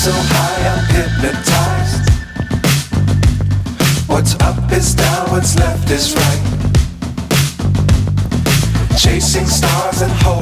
so high I'm hypnotized. What's up is down, what's left is right. Chasing stars and hope.